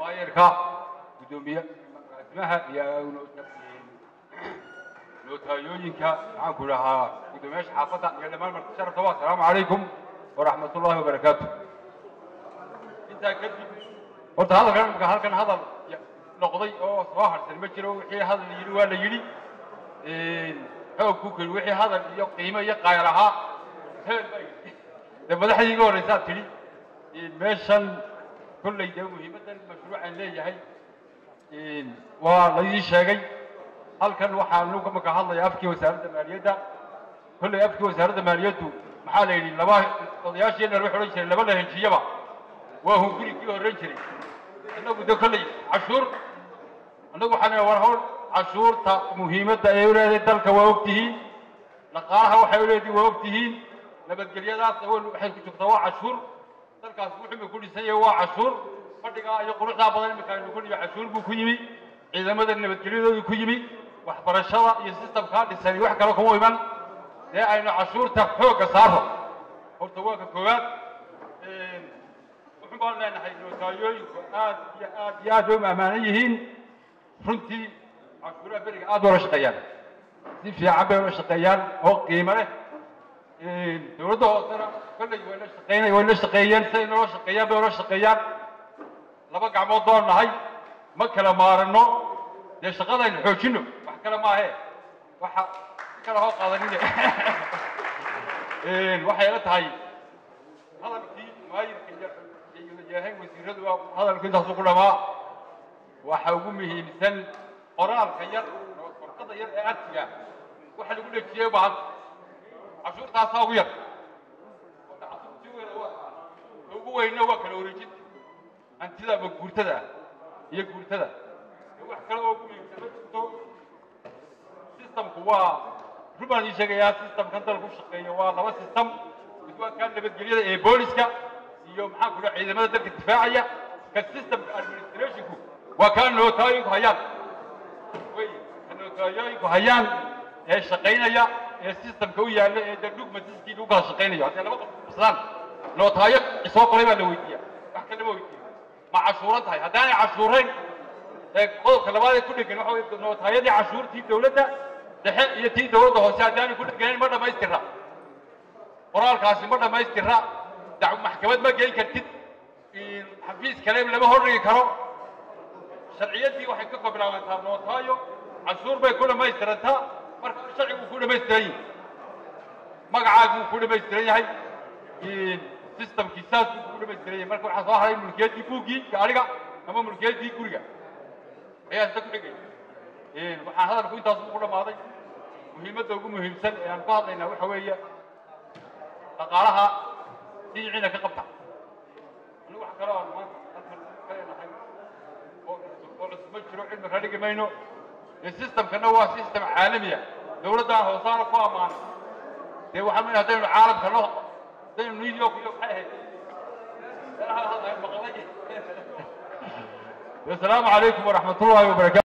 maayarka guddoomiye madaxweynaha iyo nootayooyinka maxaan ku dhahaa guddoomiyaasha xaafadda iyo dhammaan marti sharafta. Waa asalaamu calaykum waraxmat ullahi wabarakaatu intaa kadib horta hadalkan imika halkan hadal noqday oo soo harsan ma jiro wixii hadal la yidhi waa la yidhi xoog ku keli wixii hadal iyo qiimo iyo qaayar ahaa hebel baa yidhi. Dee madaxdii iga horreysaa tidhi meeshan kolley dee muhiimaddan mashruucan leeyahay waa laydii sheegay. Halkan waxaanu maka hadlaya afkii wasaaradda maaliyadda kolley afkii wasaaradda maaliyaddu maxaa la yidhi laba odayaashii dheer waxay odhan jireen laba la hejiyaba waa hunguri kii horran jiray. Innagu de kolley cashuur. Annagu waxaan war hor cashuurta muhiimadda ay u leedahay dalka waa ogtihiin dhaqaalaha waxay u leedahay waa ogtihiin nabadgelyadaas waxay ku jirtaa waa cashuur dalkaas wuxuu ku dhisan yahay waa cashuur fadhigaa iyo quruxdaa badan imika aynu ku dhiyo cashuur buu ku yimi. Ciidamada nabadgelyadoodu ku yimi waxbarashada iyo sistamkaa dhisani wax kale kuma iman. Dee aynu cashuurta xoogga saaro horta waa ka koowaad. Wuxun baan leenahay notaayooyinku aad iyo aad iyo aad bay u ammaanan yihiin. Runtii cashuuraha beriga aad ula shaqeeyaan. Si fiican bay ula shaqeeyaan oo qiimo leh dowladda hoosena kolley way la shaqeynay way la shaqeeyeen siday noo shaqeeyaan bay ula shaqeeyaan laba gacmood doon nahay ma kala maarano dee shaqadaynu xoojino wax kale maahe waxa kala hoo qaadanine waxay la tahay hadalkii maayirka iyo yahayn wasiiradu hadalku intaasu ku dhamaa waxa ugu muhiimsan qoraalka yar warqada yar ee arsiga waxa lagu dhejiyey bahanta cashuurtaasaa ugu yar ugu weyna waa kala wareejinta hantida ama guurtada ah iyo guurtada wax kale oo ugu muhiimsan ma jirto sistamku waa rubaan ii sheegayaa sistamkan dalku shaqeeya waa laba sistam mid waa kaa nabadgelyada ee booliska iyo maxaan ku dhaha ciidamada dalka difaacaya ka systemka administrationku waa kaa nootaayoyinku hayaan wey ka nootaayoyinku hayaan ee shaqaynaya ee systemka u yaalla ee dee dhugmatiskii lagu kala shaqaynayo haddee laba qof qabsadaan nootaayo soo qoray baa la weydiiya wax kale ma weydiiyo ma cashuuran tahay haddaanay cashuurayn qodobka labaad ee ku dhegan waxa wey nootaayadii cashuurtii dowladda dhexe iyo tii dowladda hoose haddaanay ku dheganayn ma dhammaystira qoraalkaasi ma dhammaystira maxkamad ma geyn kartid xafiis kale lama hordhigi karo sharciyaddii waxay ka koblaabantaa nootaayo cashuur bay ku dhammaystirantaa marka sharcigu ku dhammaystiran yahay magacaaguu ku dhammaystiran yahay systemkii saas buu ku dhammaystiran yahay. Marka waxaa soo haray mulkiyaddii buuggii gaariga ama mulkiyaddii guriga ayaa sida ku xigay waxaan hadalku intaas ku dhammaaday. Muhiimadda ugu muhiimsan ee aan ku hadlaynaa waxa weeye dhaqaalaha dhinaciina ka qabta. Anigu wax kale aan maanta halkan ka leenahay oo cusub ma jiro cilmi ka dhigi mayno السيستم كنا هو سيستم عالمي دولة هو صار كوا مان ده وحنا هذا العالم كنا ده نيويورك يوم حيه السلام عليكم ورحمة الله وبركاته.